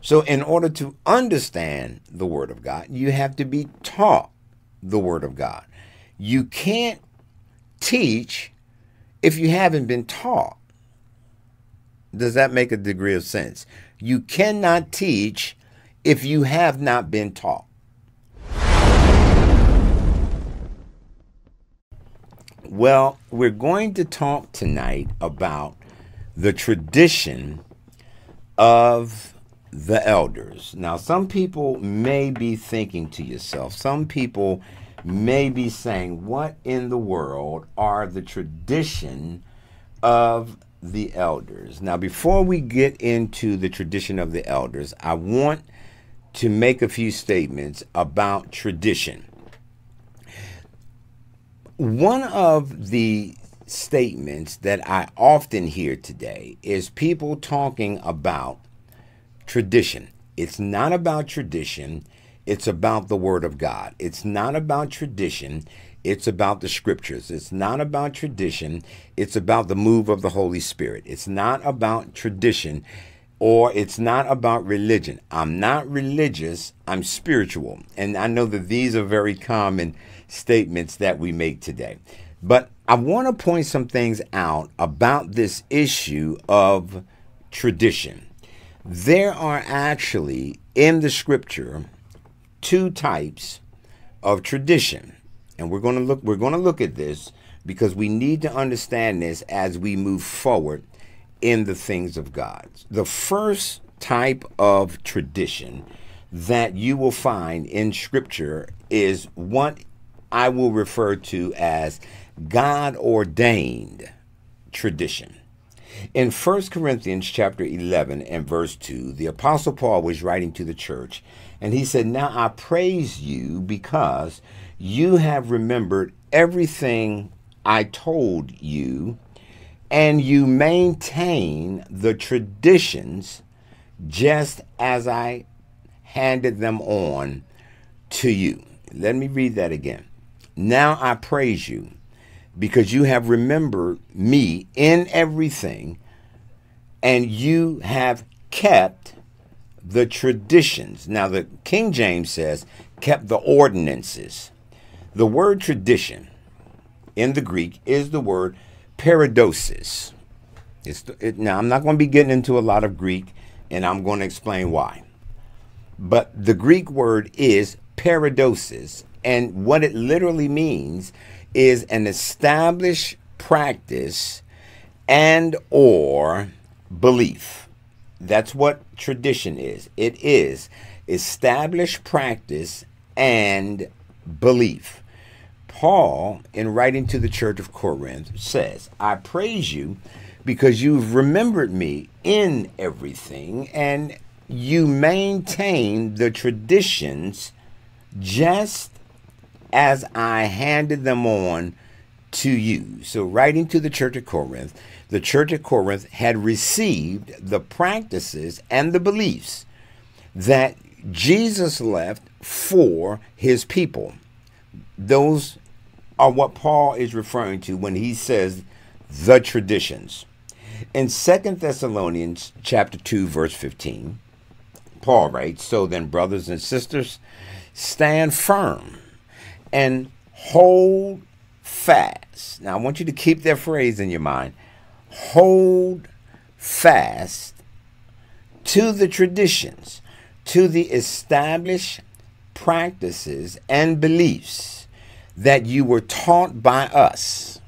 So, in order to understand the Word of God, you have to be taught the Word of God. You can't teach if you haven't been taught. Does that make a degree of sense? You cannot teach if you have not been taught. Well, we're going to talk tonight about the tradition of the elders. Now, some people may be thinking to yourself, some people may be saying, What in the world are the tradition of the elders? Now, before we get into the tradition of the elders, I want to make a few statements about tradition. One of the statements that I often hear today is people talking about tradition. It's not about tradition, it's about the Word of God. It's not about tradition, it's about the Scriptures. It's not about tradition, it's about the move of the Holy Spirit. It's not about tradition or it's not about religion. I'm not religious, I'm spiritual. And I know that these are very common statements that we make today. But I want to point some things out about this issue of tradition. There are actually in the scripture two types of tradition. And we're going to look we're going to look at this because we need to understand this as we move forward in the things of God. The first type of tradition that you will find in scripture is what I will refer to as God ordained tradition. In 1 Corinthians chapter 11 and verse 2, the apostle Paul was writing to the church and he said, "Now I praise you because you have remembered everything I told you and you maintain the traditions just as I handed them on to you." Let me read that again. Now I praise you because you have remembered me in everything and you have kept the traditions. Now, the King James says, kept the ordinances. The word tradition in the Greek is the word paradosis. It's it, now, I'm not going to be getting into a lot of Greek, and I'm going to explain why. But the Greek word is paradosis, and what it literally means is an established practice and or belief. That's what tradition is. It is established practice and belief. Paul, in writing to the church of Corinth, says, I praise you because you've remembered me in everything and you maintain the traditions just as I handed them on to you. So, writing to the church of Corinth, the church of Corinth had received the practices and the beliefs that Jesus left for his people. Those are what Paul is referring to when he says the traditions. In Second Thessalonians chapter 2 verse 15, Paul writes, "So then brothers and sisters, stand firm and hold fast. Now, I want you to keep that phrase in your mind. Hold fast to the traditions, to the established practices and beliefs that you were taught by us,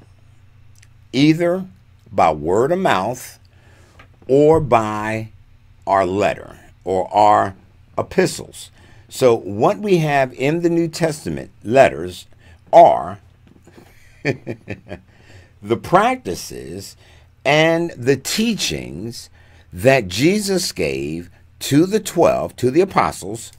either by word of mouth or by our letter or our epistles. So, what we have in the New Testament letters are the practices and the teachings that Jesus gave to the 12, to the apostles,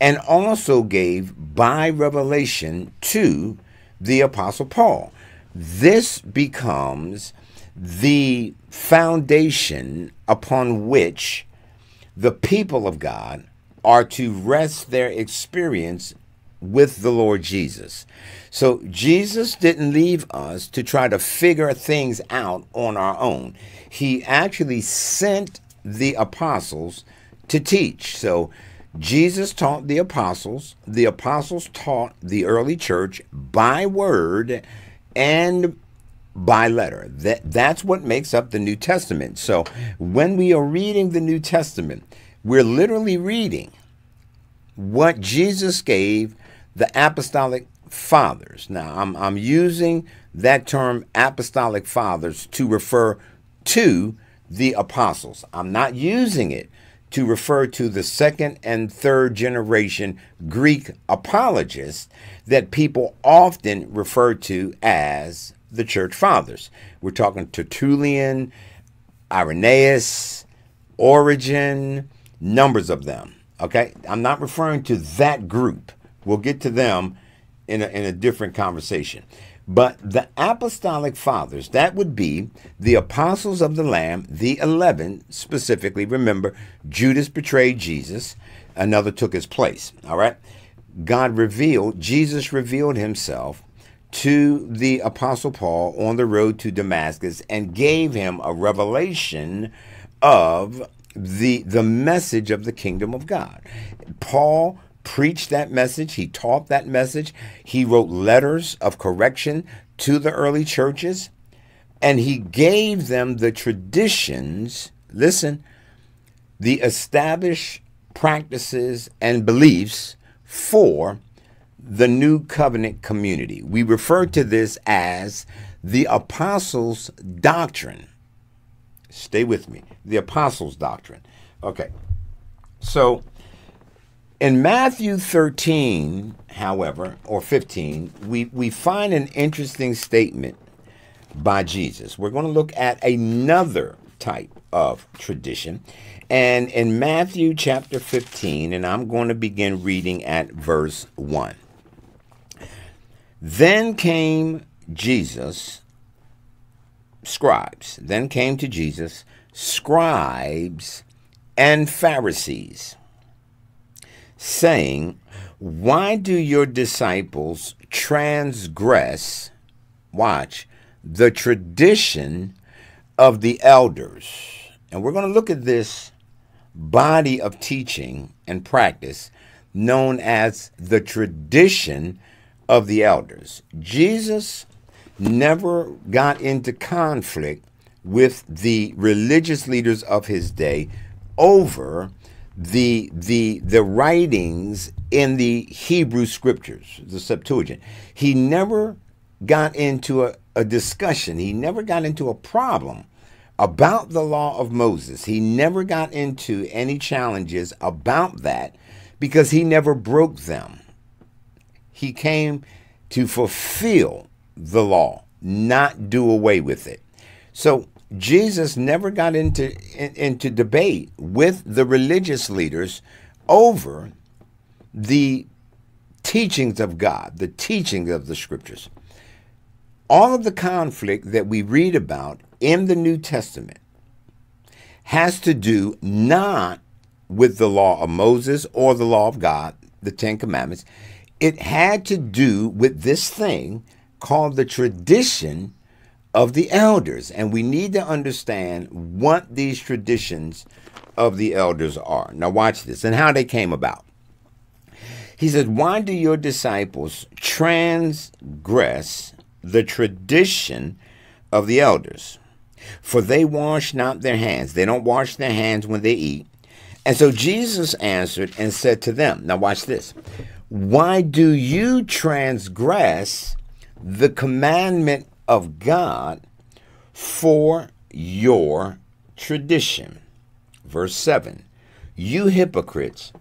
and also gave by revelation to the apostle Paul. This becomes the foundation upon which the people of God are to rest their experience with the Lord Jesus. So Jesus didn't leave us to try to figure things out on our own. He actually sent the apostles to teach. So Jesus taught the apostles, the apostles taught the early church by word and by letter. That that's what makes up the New Testament. So when we are reading the New Testament, we're literally reading what Jesus gave the apostolic fathers. Now, I'm I'm using that term apostolic fathers to refer to the apostles. I'm not using it to refer to the second and third generation Greek apologists that people often refer to as the church fathers. We're talking Tertullian, Irenaeus, Origen, numbers of them. Okay? I'm not referring to that group. We'll get to them in a, in a different conversation. But the apostolic fathers, that would be the apostles of the Lamb, the 11 specifically. Remember, Judas betrayed Jesus, another took his place. All right? God revealed, Jesus revealed himself to the apostle Paul on the road to Damascus and gave him a revelation of the the message of the kingdom of God. Paul preached that message, he taught that message, he wrote letters of correction to the early churches, and he gave them the traditions, listen, the established practices and beliefs for the new covenant community. We refer to this as the apostles' doctrine. Stay with me. The apostles' doctrine. Okay. So, in Matthew 13, however, or 15, we, we find an interesting statement by Jesus. We're going to look at another type of tradition. And in Matthew chapter 15, and I'm going to begin reading at verse 1. Then came Jesus, scribes, then came to Jesus, scribes and Pharisees saying, Why do your disciples transgress, watch, the tradition of the elders? And we're going to look at this body of teaching and practice known as the tradition of the elders. Jesus never got into conflict with the religious leaders of his day over the the the writings in the Hebrew scriptures, the Septuagint. He never got into a, a discussion. He never got into a problem about the law of Moses. He never got into any challenges about that because he never broke them. He came to fulfill the law, not do away with it. So Jesus never got into in, into debate with the religious leaders over the teachings of God, the teachings of the scriptures. All of the conflict that we read about in the New Testament has to do not with the law of Moses or the law of God, the Ten Commandments. It had to do with this thing called the tradition of the elders. And we need to understand what these traditions of the elders are. Now, watch this and how they came about. He says, Why do your disciples transgress the tradition of the elders? For they wash not their hands. They don't wash their hands when they eat. And so Jesus answered and said to them, Now, watch this. Why do you transgress the commandment of God for your tradition. Verse 7 You hypocrites,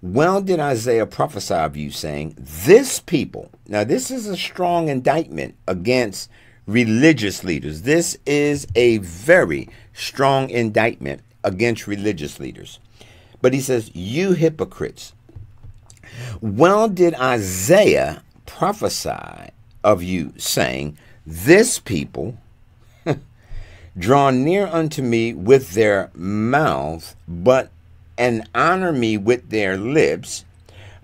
well did Isaiah prophesy of you, saying, This people, now this is a strong indictment against religious leaders. This is a very strong indictment against religious leaders. But he says, You hypocrites, well did Isaiah prophesy of you, saying, this people draw near unto me with their mouth, but and honor me with their lips,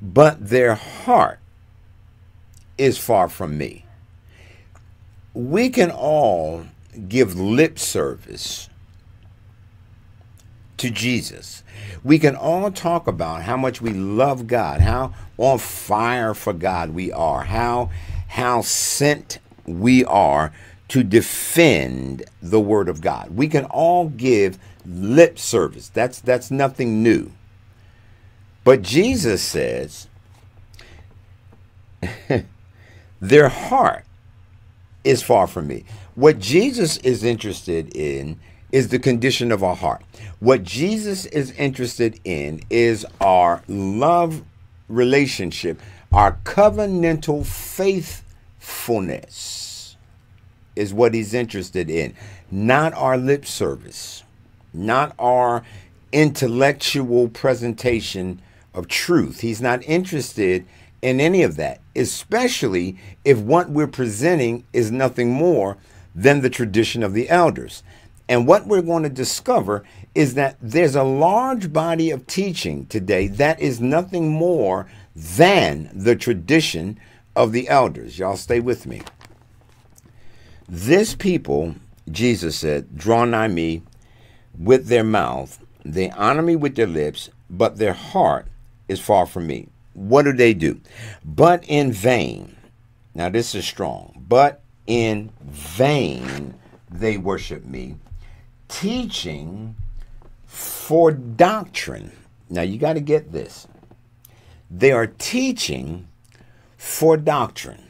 but their heart is far from me. We can all give lip service to Jesus. We can all talk about how much we love God, how on fire for God we are, how how sent we are to defend the word of God. We can all give lip service. That's that's nothing new. But Jesus says their heart is far from me. What Jesus is interested in is the condition of our heart. What Jesus is interested in is our love relationship, our covenantal faithfulness is what he's interested in, not our lip service, not our intellectual presentation of truth. He's not interested in any of that, especially if what we're presenting is nothing more than the tradition of the elders. And what we're going to discover is that there's a large body of teaching today that is nothing more than the tradition of the elders. Y'all stay with me. This people, Jesus said, draw nigh me with their mouth, they honor me with their lips, but their heart is far from me. What do they do? But in vain. Now, this is strong. But in vain they worship me teaching for doctrine. Now you got to get this. They are teaching for doctrine.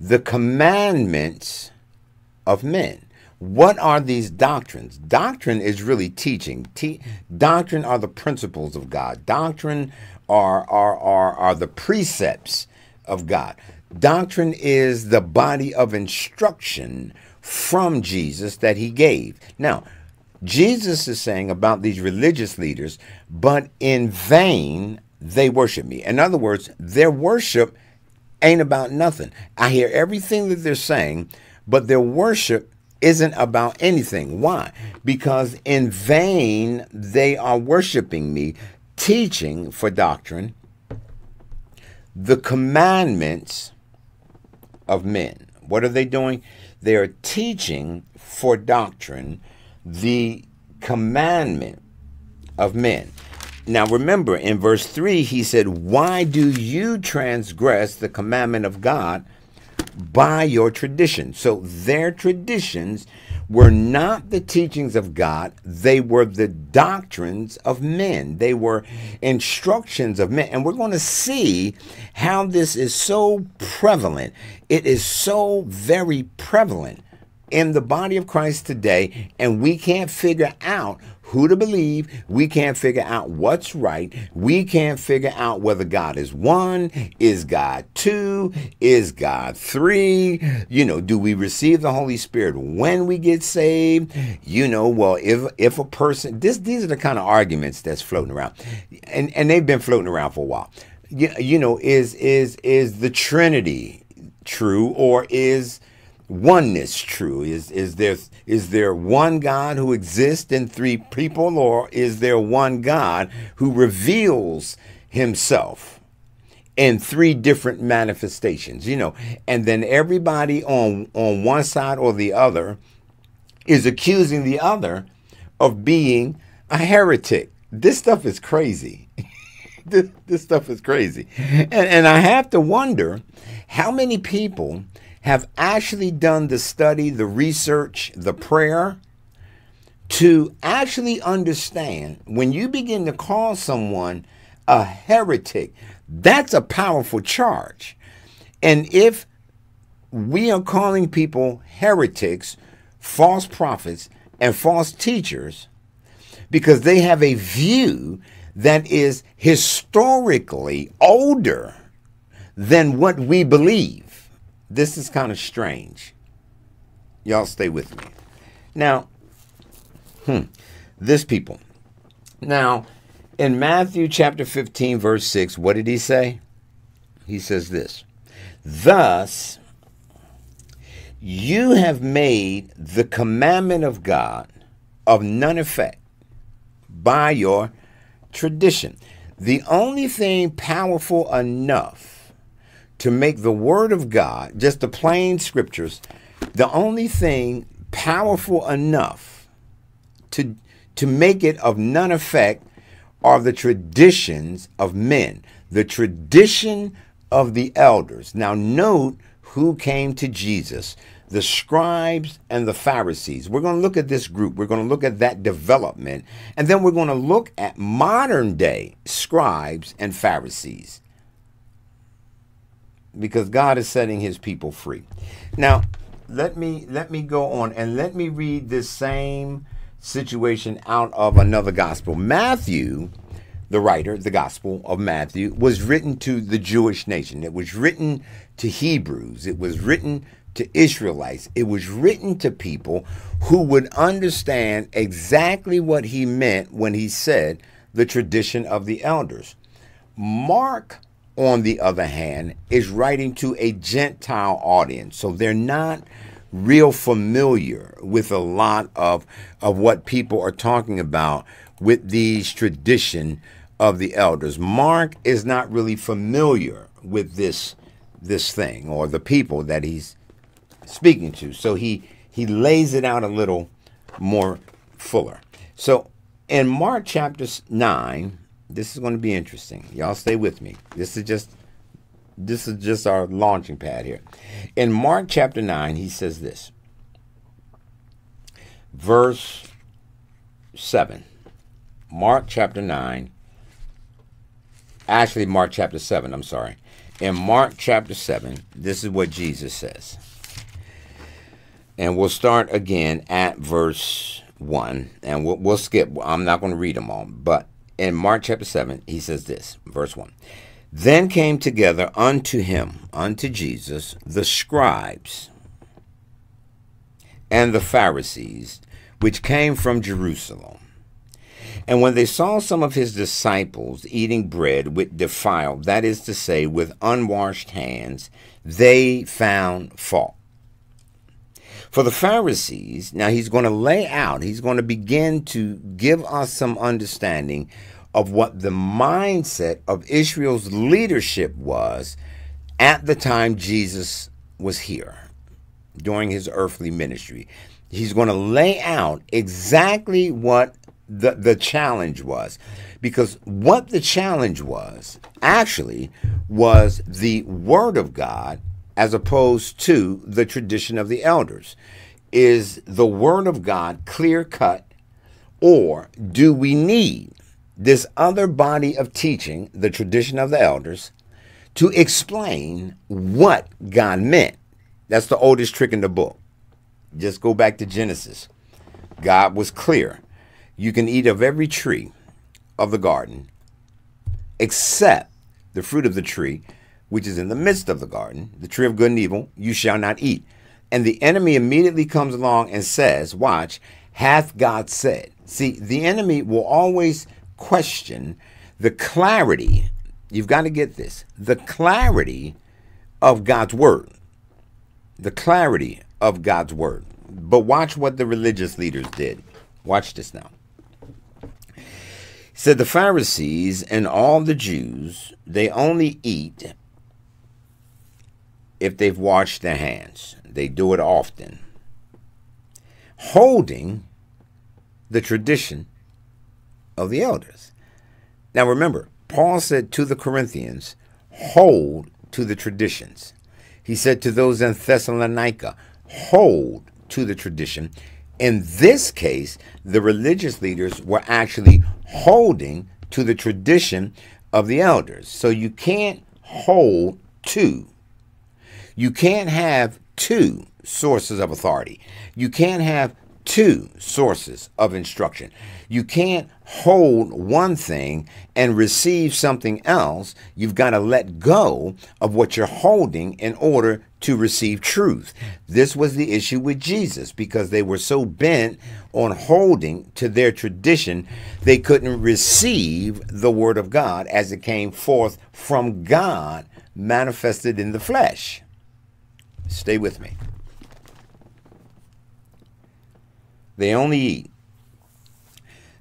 The commandments of men. What are these doctrines? Doctrine is really teaching. Te- doctrine are the principles of God. Doctrine are, are, are, are the precepts of God. Doctrine is the body of instruction from Jesus that he gave. Now, Jesus is saying about these religious leaders, but in vain they worship me. In other words, their worship ain't about nothing. I hear everything that they're saying, but their worship isn't about anything. Why? Because in vain they are worshiping me, teaching for doctrine the commandments of men. What are they doing? They are teaching for doctrine the commandment of men. Now remember, in verse 3, he said, Why do you transgress the commandment of God by your tradition? So their traditions were not the teachings of God, they were the doctrines of men. They were instructions of men. And we're going to see how this is so prevalent. It is so very prevalent in the body of Christ today, and we can't figure out who to believe. We can't figure out what's right. We can't figure out whether God is one, is God two, is God three. You know, do we receive the Holy Spirit when we get saved? You know, well, if if a person this these are the kind of arguments that's floating around. And and they've been floating around for a while. You, you know, is is is the Trinity true or is oneness true? Is is there is there one God who exists in three people, or is there one God who reveals himself in three different manifestations? You know, and then everybody on on one side or the other is accusing the other of being a heretic. This stuff is crazy. this, this stuff is crazy. And, and I have to wonder how many people have actually done the study, the research, the prayer to actually understand when you begin to call someone a heretic, that's a powerful charge. And if we are calling people heretics, false prophets, and false teachers because they have a view that is historically older than what we believe this is kind of strange. Y'all stay with me. Now, hmm, this people. Now, in Matthew chapter 15, verse 6, what did he say? He says this Thus, you have made the commandment of God of none effect by your tradition. The only thing powerful enough to make the Word of God, just the plain scriptures, the only thing powerful enough to, to make it of none effect are the traditions of men, the tradition of the elders. Now, note who came to Jesus the scribes and the Pharisees. We're going to look at this group. We're going to look at that development. And then we're going to look at modern day scribes and Pharisees. Because God is setting his people free. Now, let me let me go on and let me read this same situation out of another gospel. Matthew the writer, the Gospel of Matthew, was written to the Jewish nation. It was written to Hebrews. It was written to Israelites. It was written to people who would understand exactly what he meant when he said the tradition of the elders. Mark, on the other hand, is writing to a Gentile audience. So they're not real familiar with a lot of, of what people are talking about with these tradition of the elders. Mark is not really familiar with this this thing or the people that he's speaking to. So he he lays it out a little more fuller. So in Mark chapter 9, this is going to be interesting. Y'all stay with me. This is just this is just our launching pad here. In Mark chapter 9, he says this. Verse 7. Mark chapter 9, actually Mark chapter 7, I'm sorry. In Mark chapter 7, this is what Jesus says. And we'll start again at verse 1. And we'll, we'll skip. I'm not going to read them all. But in Mark chapter 7, he says this, verse 1. Then came together unto him, unto Jesus, the scribes and the Pharisees, which came from Jerusalem and when they saw some of his disciples eating bread with defiled, that is to say, with unwashed hands, they found fault. For the Pharisees, now he's going to lay out, he's going to begin to give us some understanding of what the mindset of Israel's leadership was at the time Jesus was here during his earthly ministry. He's going to lay out exactly what the, the challenge was. Because what the challenge was actually was the Word of God as opposed to the tradition of the elders. Is the Word of God clear cut, or do we need this other body of teaching, the tradition of the elders, to explain what God meant? That's the oldest trick in the book. Just go back to Genesis. God was clear. You can eat of every tree of the garden except the fruit of the tree which is in the midst of the garden, the tree of good and evil, you shall not eat. And the enemy immediately comes along and says, Watch, hath God said? See, the enemy will always question the clarity. You've got to get this the clarity of God's word. The clarity of God's word. But watch what the religious leaders did. Watch this now said the Pharisees and all the Jews, they only eat if they've washed their hands. They do it often. Holding the tradition of the elders. Now remember, Paul said to the Corinthians, hold to the traditions. He said to those in Thessalonica, hold to the tradition. In this case, the religious leaders were actually holding to the tradition of the elders. So you can't hold two. You can't have two sources of authority. You can't have two sources of instruction. You can't hold one thing and receive something else. You've got to let go of what you're holding in order to receive truth. This was the issue with Jesus because they were so bent on holding to their tradition, they couldn't receive the word of God as it came forth from God manifested in the flesh. Stay with me. They only eat.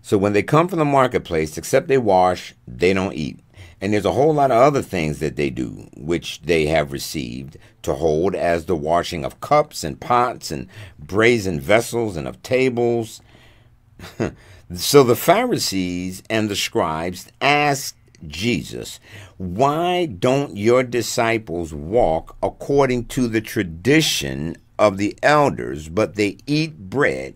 So when they come from the marketplace, except they wash, they don't eat. And there's a whole lot of other things that they do, which they have received to hold, as the washing of cups and pots and brazen vessels and of tables. So the Pharisees and the scribes asked Jesus, Why don't your disciples walk according to the tradition of the elders, but they eat bread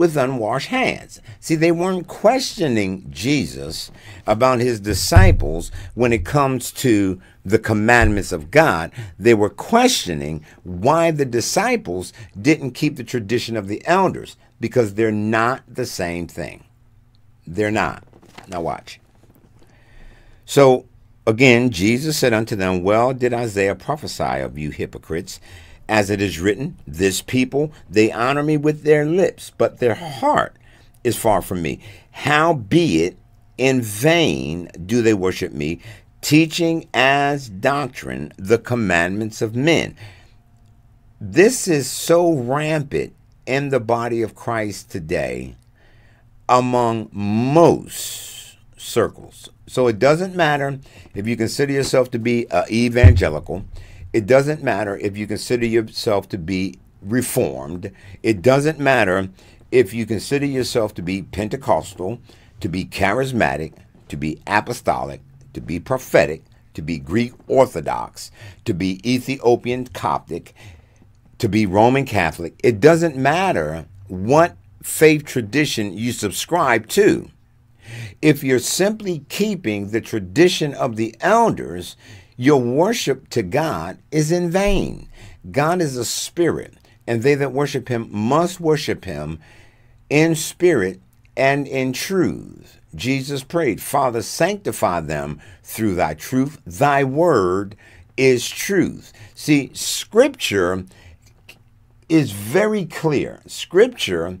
with unwashed hands. See, they weren't questioning Jesus about his disciples when it comes to the commandments of God. They were questioning why the disciples didn't keep the tradition of the elders because they're not the same thing. They're not. Now, watch. So, again, Jesus said unto them, Well did Isaiah prophesy of you hypocrites as it is written, This people, they honor me with their lips, but their heart is far from me. Howbeit, in vain do they worship me, teaching as doctrine the commandments of men. This is so rampant in the body of Christ today among most circles. So it doesn't matter if you consider yourself to be uh, evangelical it doesn't matter if you consider yourself to be reformed. It doesn't matter if you consider yourself to be Pentecostal, to be charismatic, to be apostolic, to be prophetic, to be Greek Orthodox, to be Ethiopian Coptic, to be Roman Catholic. It doesn't matter what faith tradition you subscribe to. If you're simply keeping the tradition of the elders, your worship to God is in vain. God is a spirit, and they that worship him must worship him in spirit and in truth. Jesus prayed, Father, sanctify them through thy truth. Thy word is truth. See, scripture is very clear. Scripture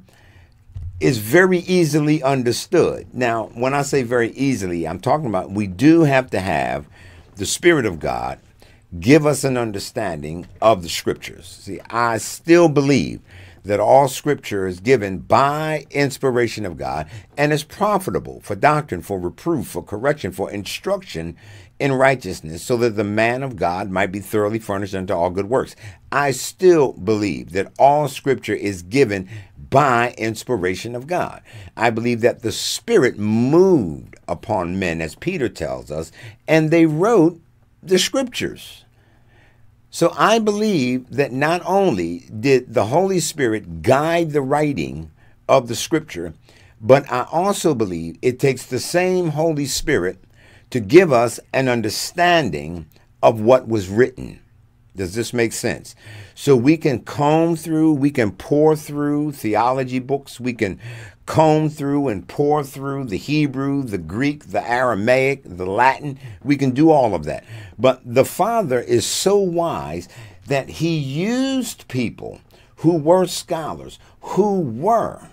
is very easily understood. Now, when I say very easily, I'm talking about we do have to have the Spirit of God give us an understanding of the scriptures. See, I still believe that all scripture is given by inspiration of God and is profitable for doctrine, for reproof, for correction, for instruction in righteousness, so that the man of God might be thoroughly furnished unto all good works. I still believe that all scripture is given by inspiration of God. I believe that the Spirit moved upon men, as Peter tells us, and they wrote the scriptures. So I believe that not only did the Holy Spirit guide the writing of the scripture, but I also believe it takes the same Holy Spirit to give us an understanding of what was written. Does this make sense? So we can comb through, we can pour through theology books, we can comb through and pour through the Hebrew, the Greek, the Aramaic, the Latin. We can do all of that. But the Father is so wise that he used people who were scholars, who were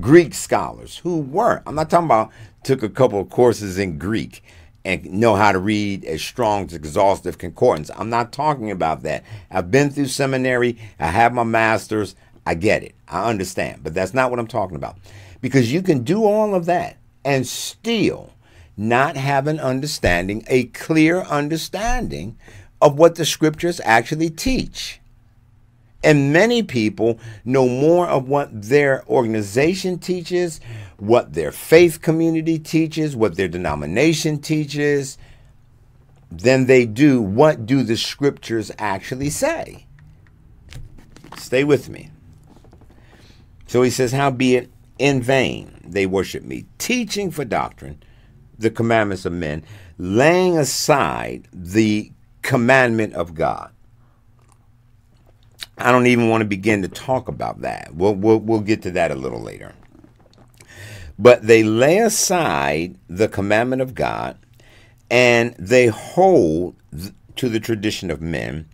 Greek scholars, who were, I'm not talking about took a couple of courses in Greek and know how to read a Strong's exhaustive concordance. I'm not talking about that. I've been through seminary, I have my master's, I get it, I understand, but that's not what I'm talking about. Because you can do all of that and still not have an understanding, a clear understanding of what the scriptures actually teach. And many people know more of what their organization teaches, what their faith community teaches, what their denomination teaches, than they do what do the scriptures actually say. Stay with me. So he says, Howbeit in vain they worship me, teaching for doctrine the commandments of men, laying aside the commandment of God. I don't even want to begin to talk about that. We'll, we'll, we'll get to that a little later. But they lay aside the commandment of God and they hold to the tradition of men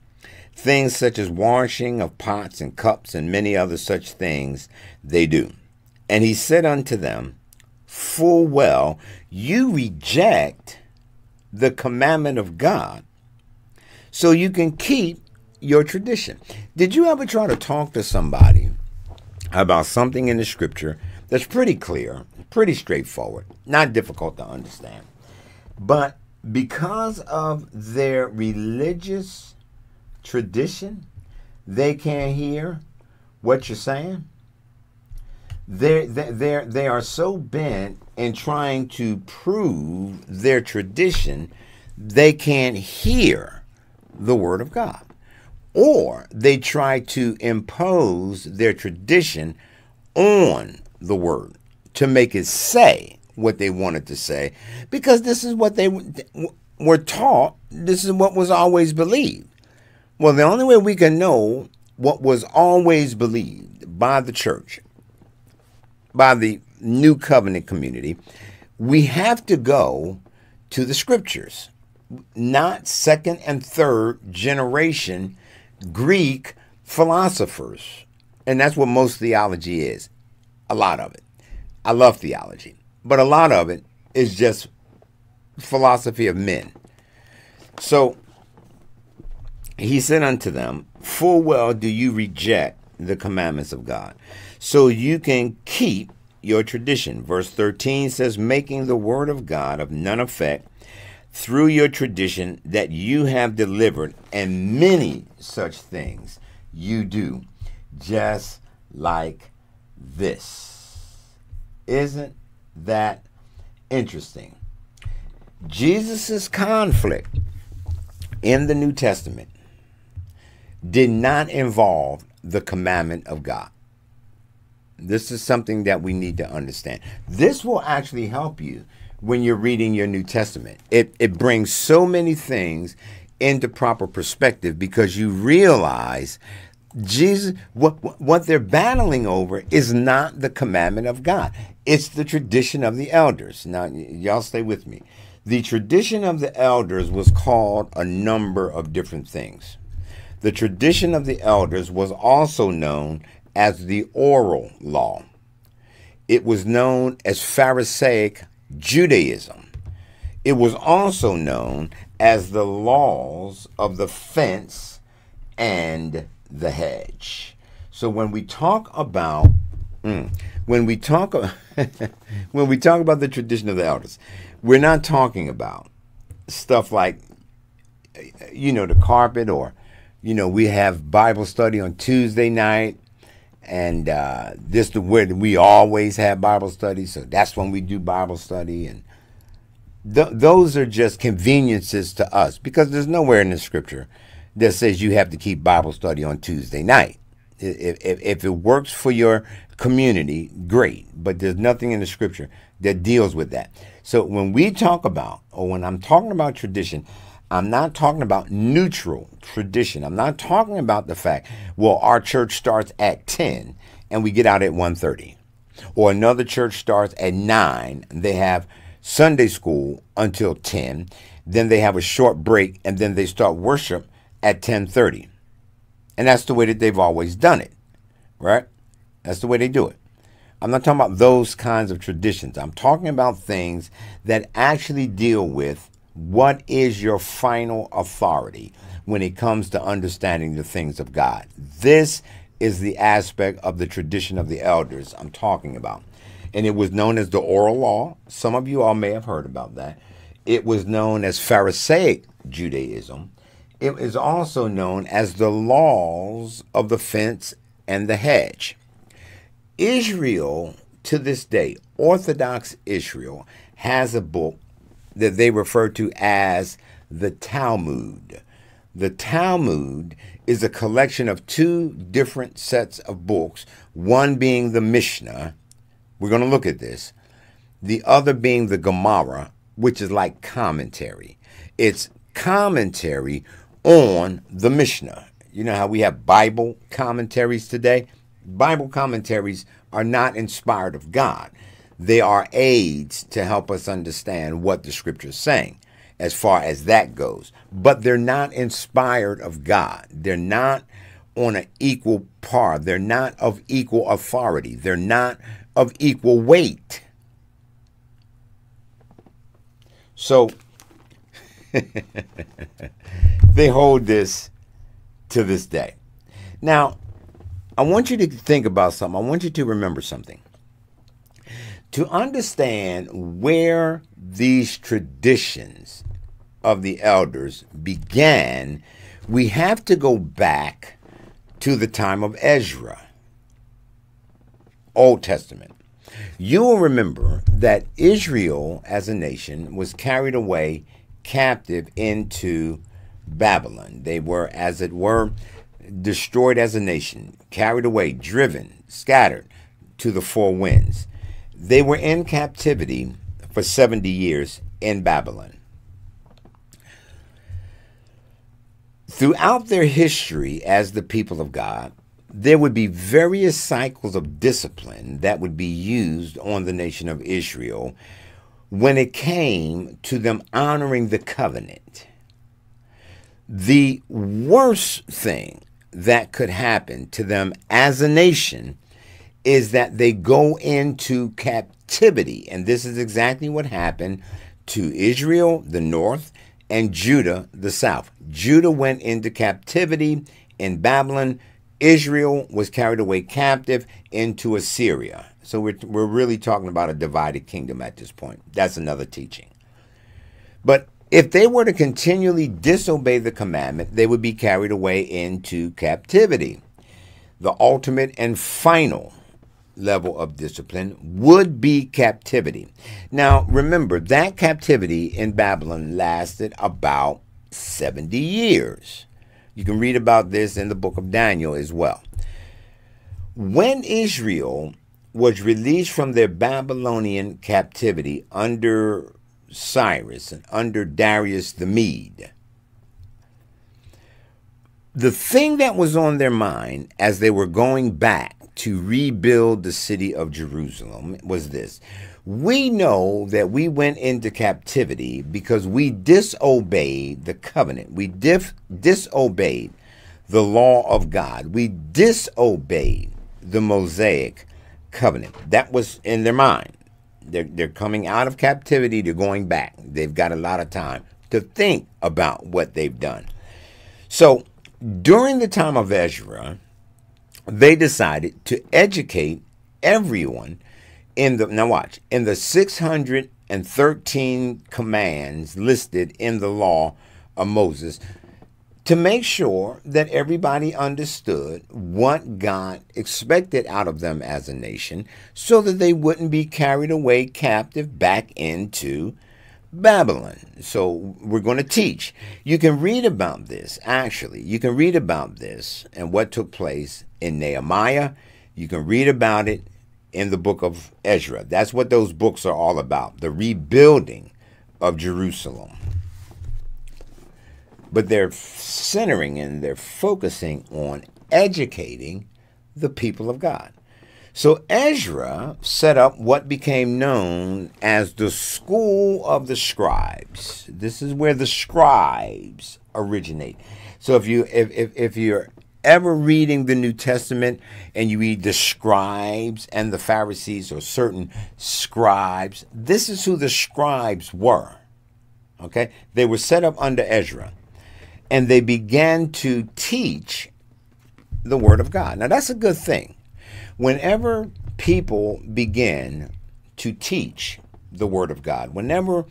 things such as washing of pots and cups and many other such things they do. And he said unto them, Full well, you reject the commandment of God so you can keep your tradition. Did you ever try to talk to somebody about something in the scripture that's pretty clear, pretty straightforward, not difficult to understand? But because of their religious tradition, they can't hear what you're saying? They're, they're, they are so bent in trying to prove their tradition, they can't hear the Word of God. Or they try to impose their tradition on the Word to make it say what they wanted to say because this is what they were taught. This is what was always believed. Well, the only way we can know what was always believed by the church, by the new covenant community, we have to go to the scriptures, not second and third generation Greek philosophers. And that's what most theology is. A lot of it. I love theology, but a lot of it is just philosophy of men. So he said unto them, Full well do you reject the commandments of God, so you can keep your tradition. Verse 13 says, Making the word of God of none effect through your tradition that you have delivered, and many such things you do, just like this. Isn't that interesting? Jesus' conflict in the New Testament did not involve the commandment of God. This is something that we need to understand. This will actually help you when you're reading your New Testament. It, it brings so many things into proper perspective because you realize Jesus, what, what they're battling over is not the commandment of God. It's the tradition of the elders. Now, y'all stay with me. The tradition of the elders was called a number of different things. The tradition of the elders was also known as the oral law. It was known as Pharisaic Judaism. It was also known as the laws of the fence and the hedge. So when we talk about mm, when we talk when we talk about the tradition of the elders, we're not talking about stuff like you know the carpet or you know we have Bible study on Tuesday night and uh, this the where we always have Bible study, so that's when we do Bible study, and th- those are just conveniences to us because there's nowhere in the Scripture that says you have to keep Bible study on Tuesday night. If, if, if it works for your community, great, but there's nothing in the Scripture that deals with that. So when we talk about, or when I'm talking about tradition, I'm not talking about neutral tradition. I'm not talking about the fact, well, our church starts at 10 and we get out at 1:30. Or another church starts at 9, they have Sunday school until 10, then they have a short break and then they start worship at 10:30. And that's the way that they've always done it. Right? That's the way they do it. I'm not talking about those kinds of traditions. I'm talking about things that actually deal with what is your final authority when it comes to understanding the things of God? This is the aspect of the tradition of the elders I'm talking about. And it was known as the oral law. Some of you all may have heard about that. It was known as Pharisaic Judaism. It is also known as the laws of the fence and the hedge. Israel, to this day, Orthodox Israel, has a book that they refer to as the Talmud. The Talmud is a collection of two different sets of books, one being the Mishnah. We're going to look at this. The other being the Gemara, which is like commentary. It's commentary on the Mishnah. You know how we have Bible commentaries today? Bible commentaries are not inspired of God. They are aids to help us understand what the scripture is saying as far as that goes. But they're not inspired of God. They're not on an equal par. They're not of equal authority. They're not of equal weight. So they hold this to this day. Now, I want you to think about something. I want you to remember something to understand where these traditions of the elders began, we have to go back to the time of Ezra. Old Testament. You will remember that Israel as a nation was carried away captive into Babylon. They were, as it were, destroyed as a nation, carried away, driven, scattered to the four winds. They were in captivity for 70 years in Babylon. Throughout their history as the people of God, there would be various cycles of discipline that would be used on the nation of Israel when it came to them honoring the covenant. The worst thing that could happen to them as a nation is that they go into captivity. And this is exactly what happened to Israel, the north, and Judah, the south. Judah went into captivity in Babylon. Israel was carried away captive into Assyria. So we're, we're really talking about a divided kingdom at this point. That's another teaching. But if they were to continually disobey the commandment, they would be carried away into captivity. The ultimate and final level of discipline would be captivity. Now, remember, that captivity in Babylon lasted about 70 years. You can read about this in the book of Daniel as well. When Israel was released from their Babylonian captivity under Cyrus and under Darius the Mede, the thing that was on their mind as they were going back to rebuild the city of Jerusalem was this. We know that we went into captivity because we disobeyed the covenant. We dif- disobeyed the law of God. We disobeyed the Mosaic covenant. That was in their mind. They're, they're coming out of captivity, they're going back. They've got a lot of time to think about what they've done. So during the time of Ezra, they decided to educate everyone in the now watch in the 613 commands listed in the law of Moses to make sure that everybody understood what God expected out of them as a nation so that they wouldn't be carried away captive back into Babylon. So we're going to teach. You can read about this, actually. You can read about this and what took place in Nehemiah. You can read about it in the book of Ezra. That's what those books are all about the rebuilding of Jerusalem. But they're centering and they're focusing on educating the people of God. So Ezra set up what became known as the School of the Scribes. This is where the scribes originate. So if you if, if, if you're ever reading the New Testament and you read the scribes and the Pharisees or certain scribes, this is who the scribes were. Okay? They were set up under Ezra and they began to teach the Word of God. Now, that's a good thing Whenever people begin to teach the Word of God, whenever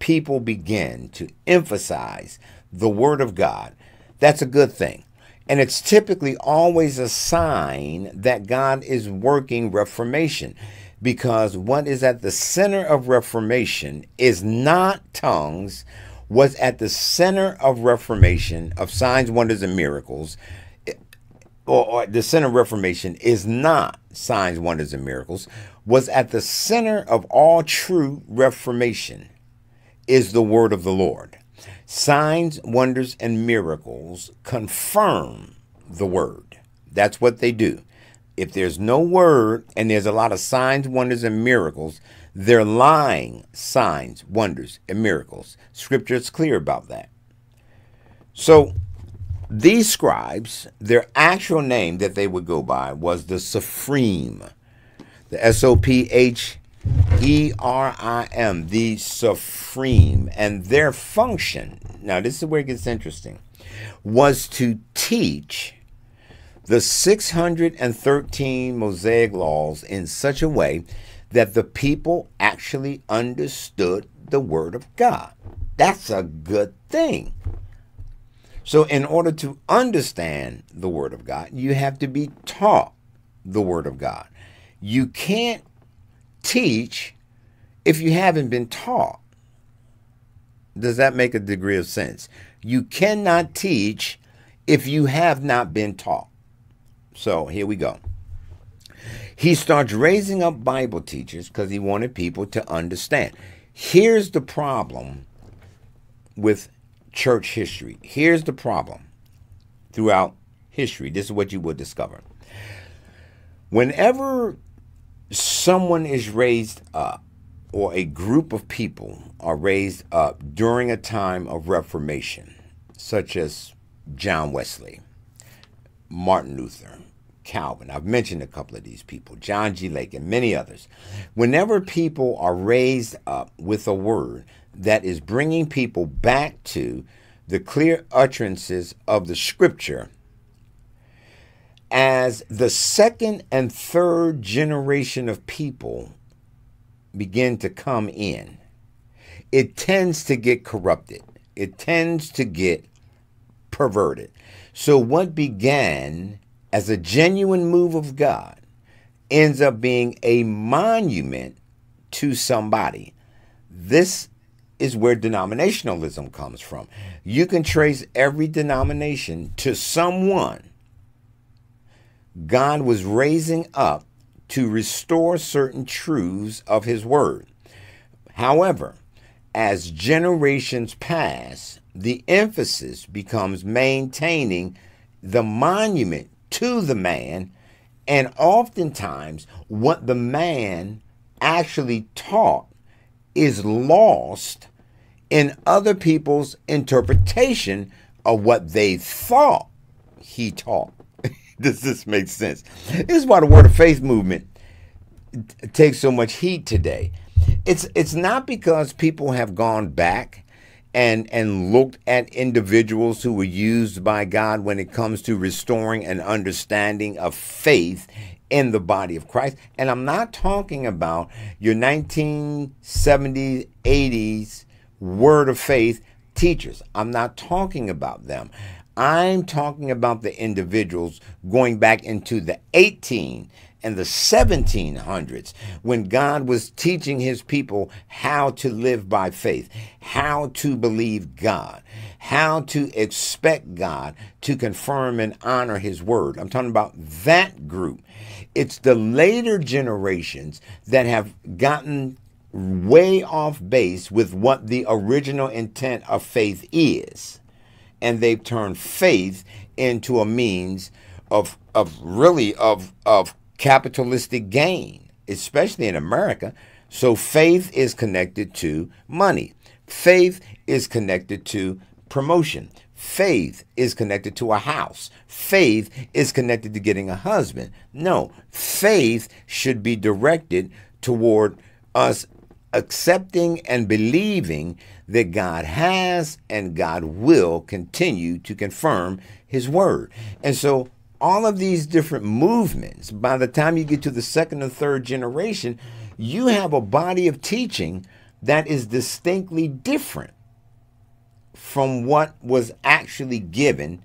people begin to emphasize the Word of God, that's a good thing. And it's typically always a sign that God is working reformation because what is at the center of reformation is not tongues. What's at the center of reformation, of signs, wonders, and miracles, eh, or, or the center of Reformation is not signs, wonders, and miracles, was at the center of all true Reformation is the word of the Lord. Signs, wonders, and miracles confirm the word. That's what they do. If there's no word and there's a lot of signs, wonders, and miracles, they're lying signs, wonders, and miracles. Scripture is clear about that. So these scribes, their actual name that they would go by was the Sopherim. The S O P H E R I M, the Sopherim, And their function, now this is where it gets interesting, was to teach the 613 Mosaic laws in such a way that the people actually understood the Word of God. That's a good thing. So, in order to understand the Word of God, you have to be taught the Word of God. You can't teach if you haven't been taught. Does that make a degree of sense? You cannot teach if you have not been taught. So here we go. He starts raising up Bible teachers because he wanted people to understand. Here's the problem with church history. Here's the problem throughout history. This is what you will discover. Whenever someone is raised up, or a group of people are raised up during a time of reformation, such as John Wesley, Martin Luther, Calvin. I've mentioned a couple of these people, John G. Lake, and many others. Whenever people are raised up with a word that is bringing people back to the clear utterances of the scripture, as the second and third generation of people begin to come in, it tends to get corrupted. It tends to get perverted. So, what began as a genuine move of God ends up being a monument to somebody. This is where denominationalism comes from. You can trace every denomination to someone God was raising up to restore certain truths of His Word. However, as generations pass, the emphasis becomes maintaining the monument to the man, and oftentimes what the man actually taught is lost in other people's interpretation of what they thought he taught. Does this make sense? This is why the Word of Faith movement takes so much heat today. It's it's not because people have gone back and and looked at individuals who were used by God when it comes to restoring an understanding of faith in the body of Christ. And I'm not talking about your 1970s, 80s word of faith teachers. I'm not talking about them. I'm talking about the individuals going back into the 18 and the 1700s when God was teaching his people how to live by faith, how to believe God, how to expect God to confirm and honor his word. I'm talking about that group. It's the later generations that have gotten way off base with what the original intent of faith is. And they've turned faith into a means of of really of of capitalistic gain, especially in America. So faith is connected to money. Faith is connected to promotion. Faith is connected to a house. Faith is connected to getting a husband. No, faith should be directed toward us accepting and believing that God has and God will continue to confirm his word. And so all of these different movements, by the time you get to the second or third generation, you have a body of teaching that is distinctly different from what was actually given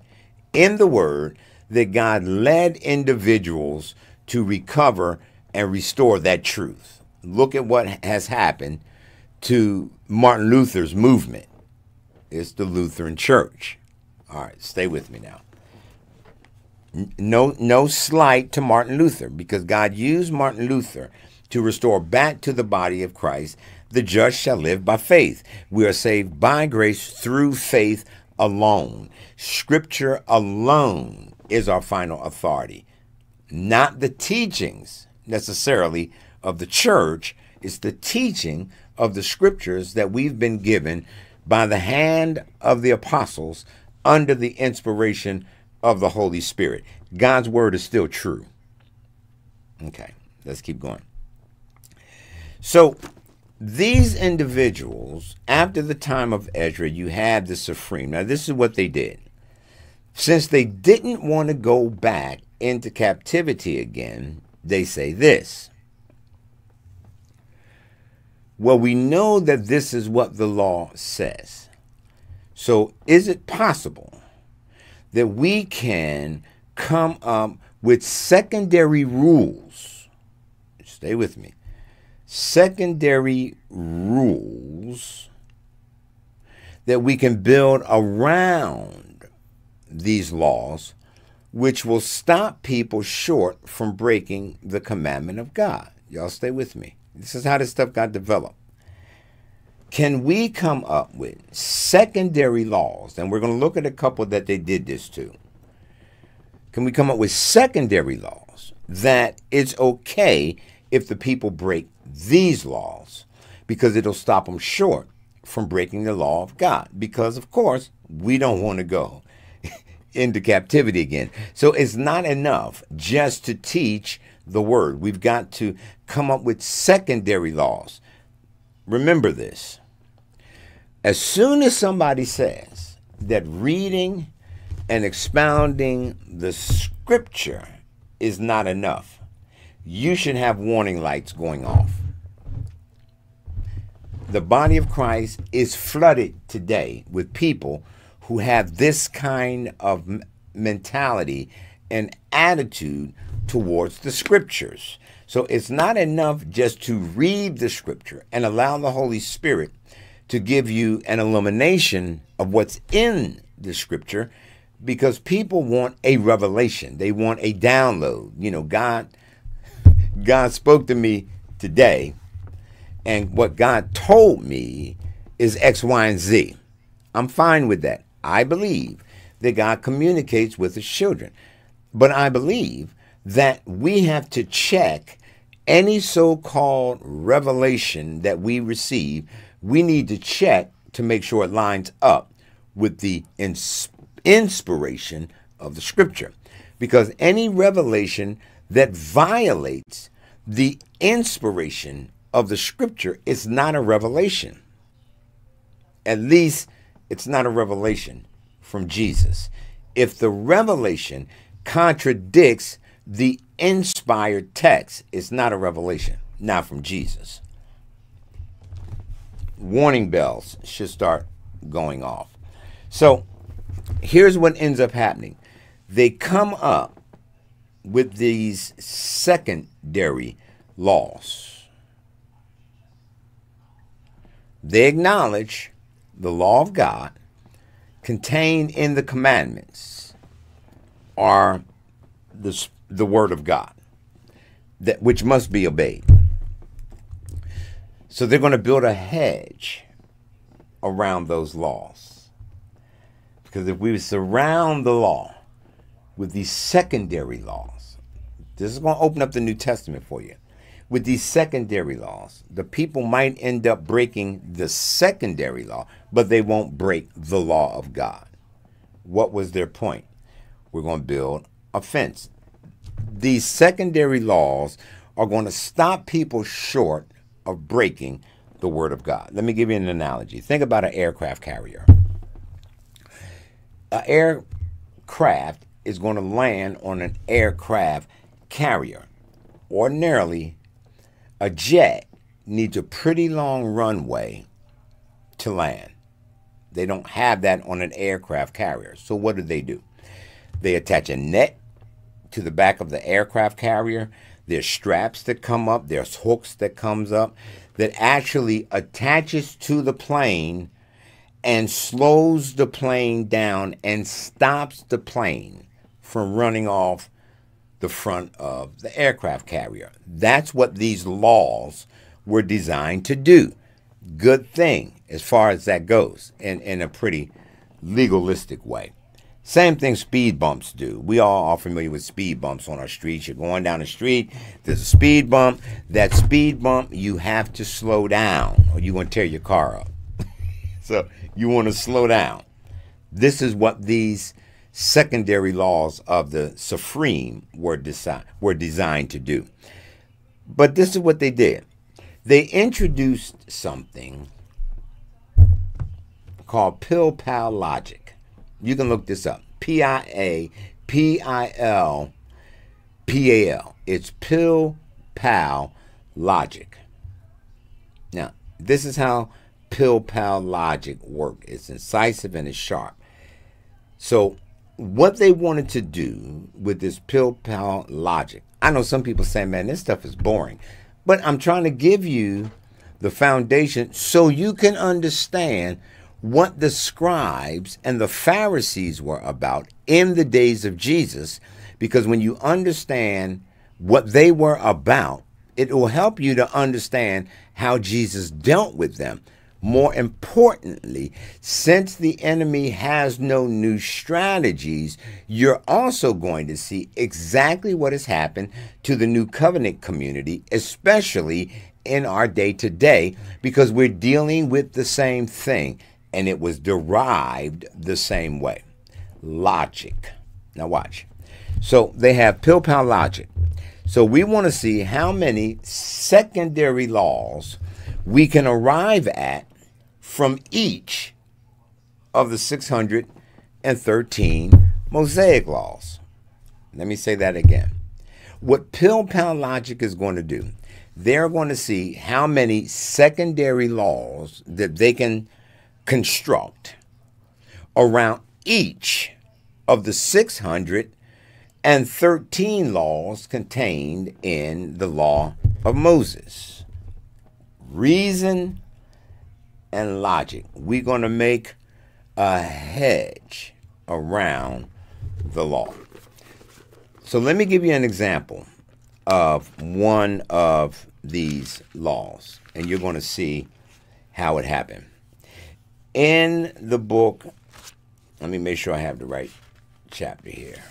in the Word that God led individuals to recover and restore that truth. Look at what has happened to Martin Luther's movement. It's the Lutheran Church. All right, stay with me now no no slight to Martin Luther because God used Martin Luther to restore back to the body of Christ the just shall live by faith we are saved by grace through faith alone scripture alone is our final authority not the teachings necessarily of the church it's the teaching of the scriptures that we've been given by the hand of the apostles under the inspiration of the Holy Spirit. God's word is still true. Okay, let's keep going. So, these individuals, after the time of Ezra, you had the Sopherim. Now, this is what they did. Since they didn't want to go back into captivity again, they say this. Well, we know that this is what the law says. So, is it possible that we can come up with secondary rules Stay with me. Secondary rules that we can build around these laws, which will stop people short from breaking the commandment of God. Y'all stay with me. This is how this stuff got developed. Can we come up with secondary laws? And we're going to look at a couple that they did this to. Can we come up with secondary laws that it's okay if the people break these laws because it'll stop them short from breaking the law of God because, of course, we don't want to go into captivity again. So it's not enough just to teach the word. We've got to come up with secondary laws. Remember this. As soon as somebody says that reading and expounding the scripture is not enough, you should have warning lights going off the body of Christ is flooded today with people who have this kind of mentality and attitude towards the scriptures. So it's not enough just to read the scripture and allow the Holy Spirit to give you an illumination of what's in the scripture because people want a revelation. They want a download. You know, God God spoke to me today and what God told me is X, Y, and Z. I'm fine with that. I believe that God communicates with his children. But I believe that we have to check any so called revelation that we receive. We need to check to make sure it lines up with the ins- inspiration of the scripture. Because any revelation that violates the inspiration of the scripture is not a revelation. At least it's not a revelation from Jesus. If the revelation contradicts the inspired text, is not a revelation, not from Jesus. Warning bells should start going off. So here's what ends up happening they come up with these secondary laws They acknowledge the law of God contained in the commandments are the, the word of God, that, which must be obeyed. So they're going to build a hedge around those laws. Because if we surround the law with these secondary laws, this is going to open up the New Testament for you with these secondary laws, the people might end up breaking the secondary law, but they won't break the law of God. What was their point? We're going to build a fence. These secondary laws are going to stop people short of breaking the word of God. Let me give you an analogy. Think about an aircraft carrier. An aircraft is going to land on an aircraft carrier. Ordinarily, a jet needs a pretty long runway to land. They don't have that on an aircraft carrier. So what do they do? They attach a net to the back of the aircraft carrier. There's straps that come up, there's hooks that comes up that actually attaches to the plane and slows the plane down and stops the plane from running off the front of the aircraft carrier. That's what these laws were designed to do. Good thing as far as that goes, in, in a pretty legalistic way. Same thing speed bumps do. We all are familiar with speed bumps on our streets. You're going down the street, there's a speed bump. That speed bump, you have to slow down or you're going to tear your car up. so you want to slow down. This is what these secondary laws of the Sopherim were, desi- were designed to do. But this is what they did they introduced something called Pilpul Logic. You can look this up P I A P I L P A L. It's Pill Pal Logic. Now, this is how Pilpul Logic works. It's incisive and it's sharp. So what they wanted to do with this pilpul logic. I know some people say, man, this stuff is boring. But I'm trying to give you the foundation so you can understand what the scribes and the Pharisees were about in the days of Jesus. Because when you understand what they were about, it will help you to understand how Jesus dealt with them. More importantly, since the enemy has no new strategies, you're also going to see exactly what has happened to the new covenant community, especially in our day to day, because we're dealing with the same thing and it was derived the same way. Logic. Now, watch. So they have pilpul logic. So we want to see how many secondary laws we can arrive at from each of the 613 Mosaic laws. Let me say that again. What pilpul logic is going to do, they're going to see how many secondary laws that they can construct around each of the 613 laws contained in the law of Moses reason and logic. We're going to make a hedge around the law. So let me give you an example of one of these laws, and you're going to see how it happened. In the book, let me make sure I have the right chapter here.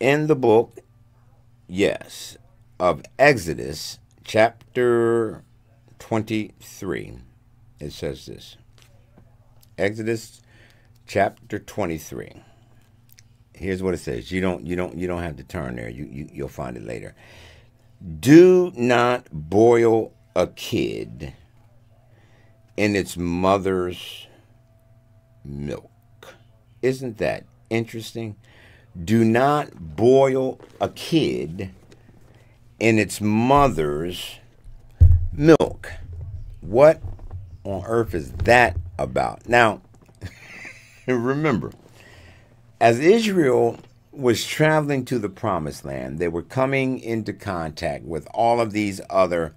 In the book, yes, of Exodus, chapter 23, it says this Exodus chapter 23. Here's what it says. You don't you don't you don't have to turn there. You, you you'll find it later. Do not boil a kid in its mother's milk. Isn't that interesting? Do not boil a kid in its mother's milk. What on earth is that about? Now, remember, as Israel was traveling to the promised land, they were coming into contact with all of these other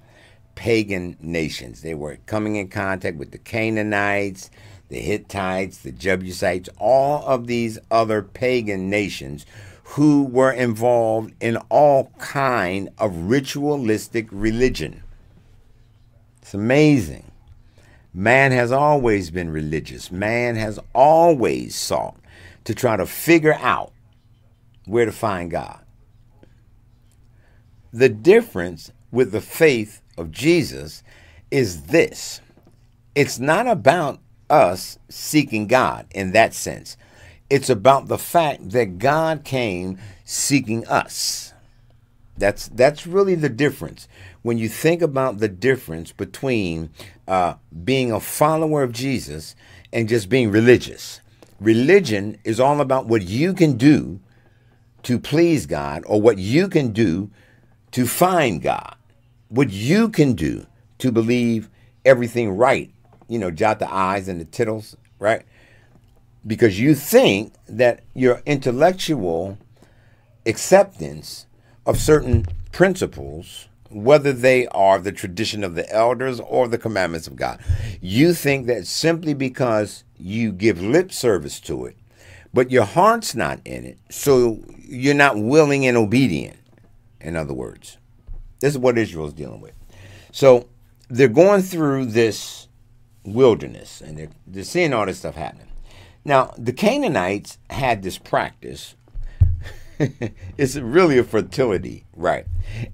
pagan nations. They were coming in contact with the Canaanites, the Hittites, the Jebusites, all of these other pagan nations who were involved in all kind of ritualistic religion. It's amazing. Man has always been religious. Man has always sought to try to figure out where to find God. The difference with the faith of Jesus is this it's not about us seeking God in that sense. It's about the fact that God came seeking us. That's that's really the difference. When you think about the difference between uh, being a follower of Jesus and just being religious, religion is all about what you can do to please God or what you can do to find God, what you can do to believe everything right. You know, jot the I's and the tittles, right? because you think that your intellectual acceptance of certain principles, whether they are the tradition of the elders or the commandments of God, you think that simply because you give lip service to it, but your heart's not in it, so you're not willing and obedient, in other words. This is what Israel's dealing with. So they're going through this wilderness and they're, they're seeing all this stuff happening. Now, the Canaanites had this practice. it's really a fertility, right?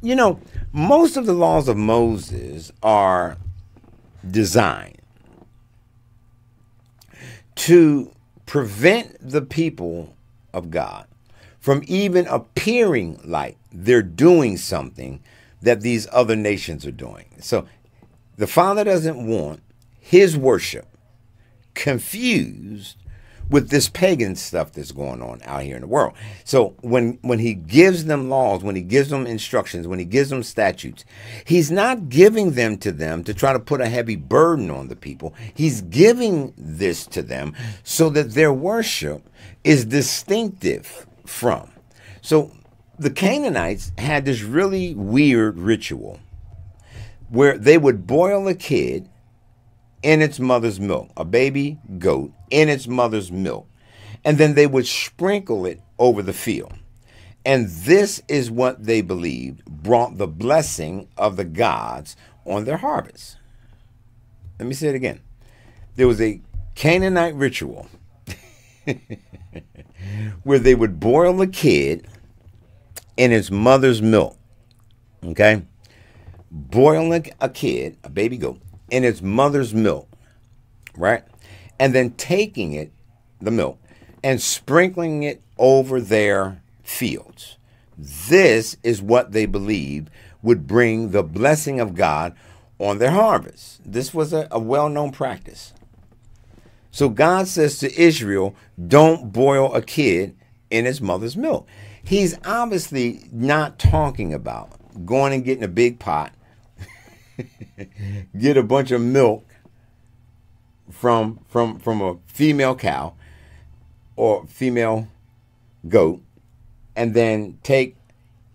You know, most of the laws of Moses are designed to prevent the people of God from even appearing like they're doing something that these other nations are doing. So the Father doesn't want his worship confused with this pagan stuff that's going on out here in the world. So when when he gives them laws, when he gives them instructions, when he gives them statutes, he's not giving them to them to try to put a heavy burden on the people. He's giving this to them so that their worship is distinctive from. So the Canaanites had this really weird ritual where they would boil a kid in its mother's milk, a baby goat in its mother's milk, and then they would sprinkle it over the field. And this is what they believed brought the blessing of the gods on their harvest. Let me say it again. There was a Canaanite ritual where they would boil a kid in his mother's milk. Okay? Boiling a kid, a baby goat, in its mother's milk, right? And then taking it, the milk, and sprinkling it over their fields. This is what they believed would bring the blessing of God on their harvest. This was a, a well known practice. So God says to Israel, don't boil a kid in his mother's milk. He's obviously not talking about going and getting a big pot, get a bunch of milk from from from a female cow or female goat and then take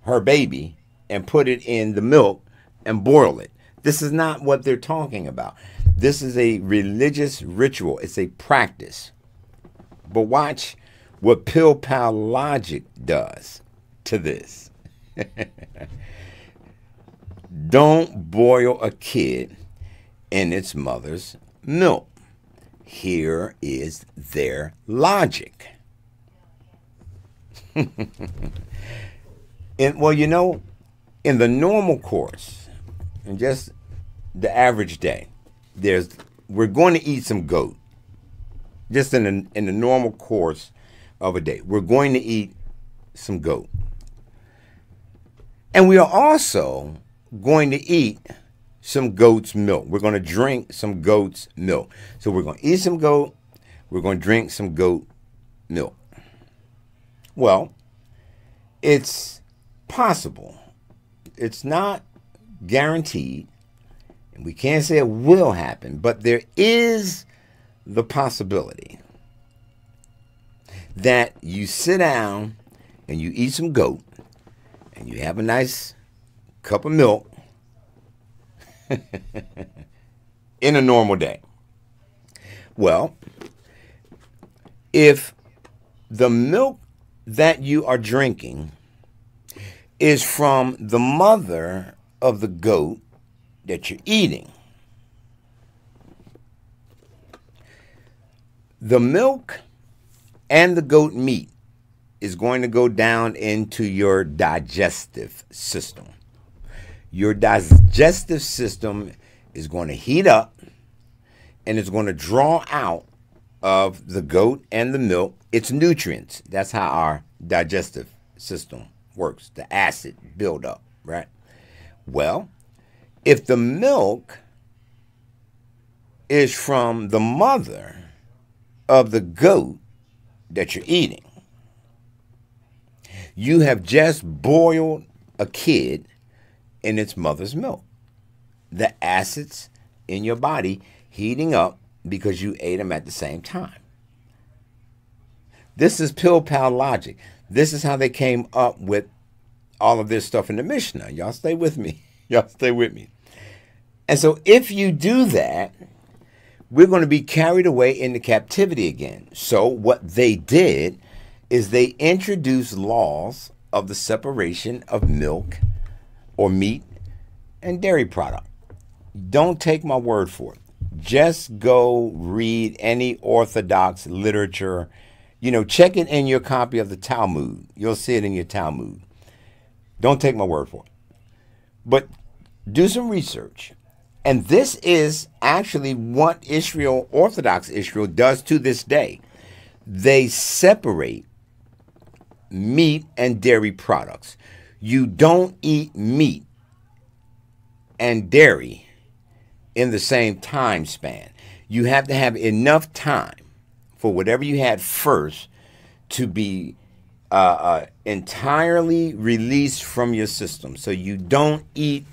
her baby and put it in the milk and boil it. This is not what they're talking about. This is a religious ritual, it's a practice. But watch what pilpul logic does to this. Don't boil a kid in its mother's milk. Here is their logic. and well, you know, in the normal course, and just the average day, there's we're going to eat some goat. Just in the, in the normal course of a day, we're going to eat some goat. And we are also going to eat some goat's milk. We're going to drink some goat's milk. So we're going to eat some goat. We're going to drink some goat milk. Well, it's possible. It's not guaranteed. And we can't say it will happen, but there is the possibility that you sit down and you eat some goat and you have a nice cup of milk in a normal day. Well, if the milk that you are drinking is from the mother of the goat that you're eating. The milk and the goat meat is going to go down into your digestive system. Your digestive system is going to heat up and it's going to draw out of the goat and the milk its nutrients. That's how our digestive system works. The acid build up, right? Well, if the milk is from the mother of the goat that you're eating, you have just boiled a kid in its mother's milk. The acids in your body heating up because you ate them at the same time. This is pilpul logic. This is how they came up with all of this stuff in the Mishnah. Y'all stay with me. Y'all stay with me. And so if you do that, we're going to be carried away into captivity again. So what they did is they introduced laws of the separation of milk or meat and dairy product. Don't take my word for it. Just go read any orthodox literature you know, check it in your copy of the Talmud. You'll see it in your Talmud. Don't take my word for it. But do some research. And this is actually what Israel, Orthodox Israel, does to this day. They separate meat and dairy products. You don't eat meat and dairy in the same time span. You have to have enough time for whatever you had first to be uh, uh, entirely released from your system. So you don't eat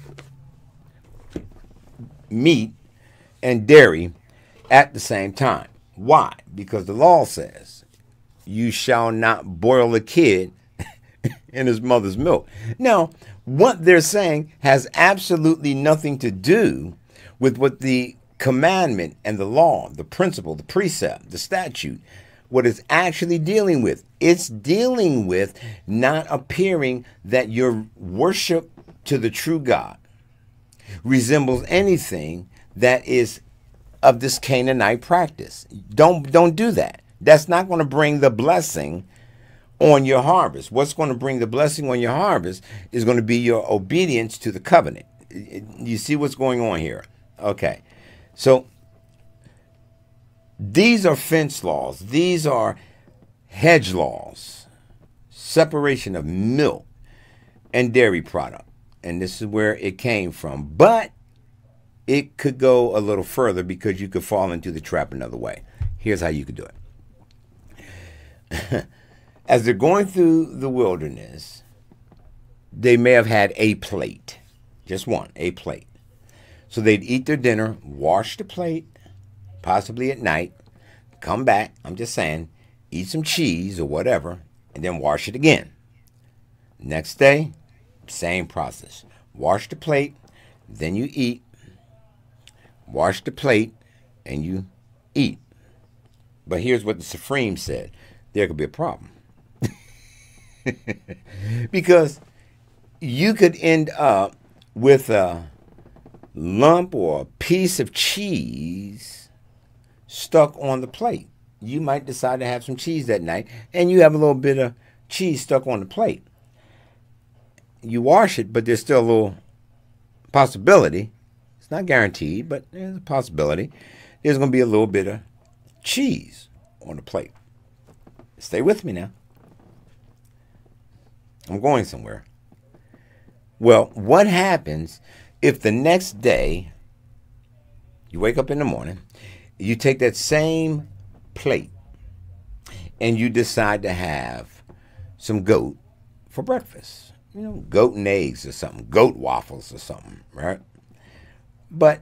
meat and dairy at the same time. Why? Because the law says you shall not boil a kid in his mother's milk. Now, what they're saying has absolutely nothing to do with what the commandment and the law, the principle, the precept, the statute, what it's actually dealing with. It's dealing with not appearing that your worship to the true God resembles anything that is of this Canaanite practice. Don't don't do that. That's not going to bring the blessing on your harvest. What's going to bring the blessing on your harvest is going to be your obedience to the covenant. You see what's going on here? Okay. So these are fence laws. These are hedge laws. Separation of milk and dairy product. And this is where it came from. But it could go a little further because you could fall into the trap another way. Here's how you could do it. As they're going through the wilderness, they may have had a plate, just one, a plate. So they'd eat their dinner, wash the plate, possibly at night, come back, I'm just saying, eat some cheese or whatever, and then wash it again. Next day, same process. Wash the plate, then you eat, wash the plate, and you eat. But here's what the Sopherim said there could be a problem. because you could end up with a lump or a piece of cheese stuck on the plate. You might decide to have some cheese that night, and you have a little bit of cheese stuck on the plate. You wash it, but there's still a little possibility. It's not guaranteed, but there's a possibility. There's going to be a little bit of cheese on the plate. Stay with me now. I'm going somewhere. Well, what happens if the next day you wake up in the morning, you take that same plate and you decide to have some goat for breakfast? You know, goat and eggs or something, goat waffles or something, right? But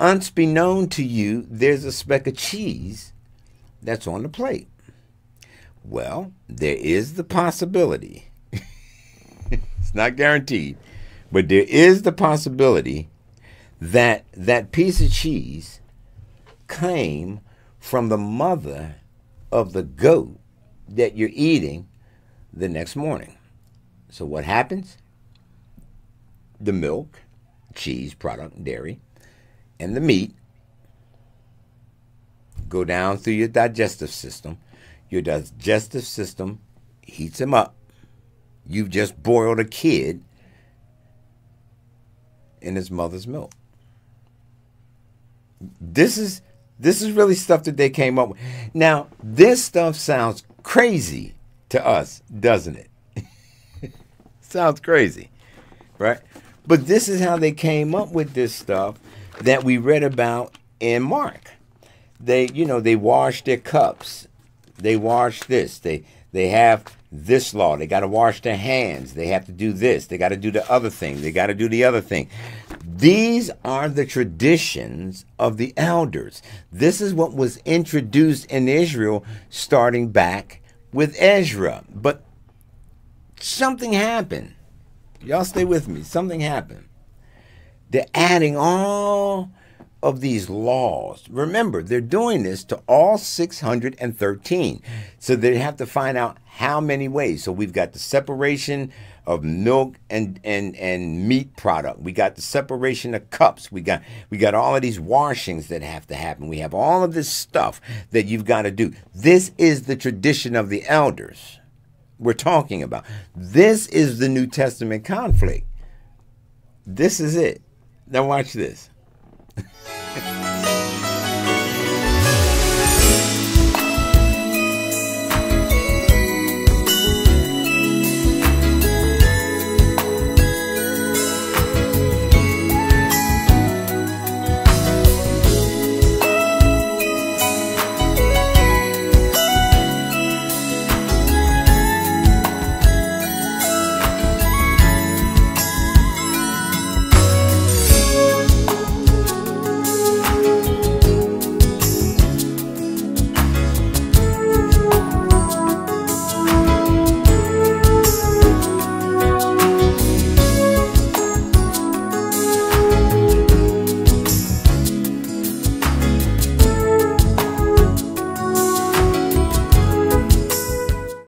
unbeknown to you, there's a speck of cheese that's on the plate. Well, there is the possibility. it's not guaranteed but there is the possibility that that piece of cheese came from the mother of the goat that you're eating the next morning. So what happens? The milk, cheese product, dairy, and the meat go down through your digestive system. Your digestive system heats them up. You've just boiled a kid in his mother's milk. This is this is really stuff that they came up with. Now, this stuff sounds crazy to us, doesn't it? Sounds crazy, right? But this is how they came up with this stuff that we read about in Mark. They, you know, they wash their cups. They wash this. They they have this law. They got to wash their hands. They have to do this. They got to do the other thing. They got to do the other thing. These are the traditions of the elders. This is what was introduced in Israel starting back with Ezra. But something happened. Y'all stay with me. Something happened. They're adding all of these laws. Remember, they're doing this to all 613. So they have to find out how many ways. So we've got the separation of milk and, and, and meat product. We got the separation of cups. We got we got all of these washings that have to happen. We have all of this stuff that you've got to do. This is the tradition of the elders we're talking about. This is the New Testament conflict. This is it. Now watch this.